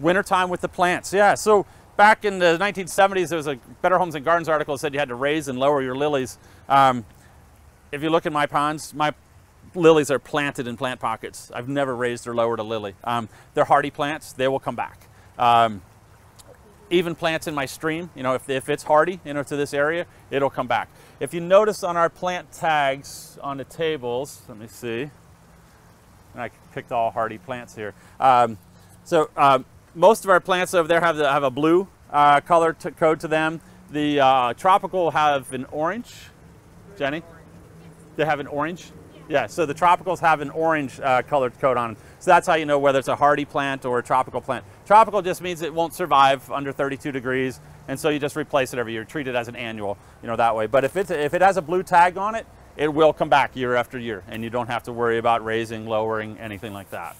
Wintertime with the plants, yeah. So back in the 1970s, there was a Better Homes and Gardens article that said you had to raise and lower your lilies. Um, if you look at my ponds, my lilies are planted in plant pockets. I've never raised or lowered a lily. Um, they're hardy plants, they will come back. Um, even plants in my stream, you know, if, if it's hardy, you know, to this area, it'll come back. If you notice on our plant tags on the tables, let me see, I picked all hardy plants here. Um, so um, most of our plants over there have, the, have a blue uh, color to code to them. The uh, tropical have an orange. Jenny? They have an orange? Yeah, so the tropicals have an orange uh, colored coat on them. So that's how you know whether it's a hardy plant or a tropical plant. Tropical just means it won't survive under 32 degrees, and so you just replace it every year. Treat it as an annual, you know, that way. But if, it's, if it has a blue tag on it, it will come back year after year, and you don't have to worry about raising, lowering, anything like that.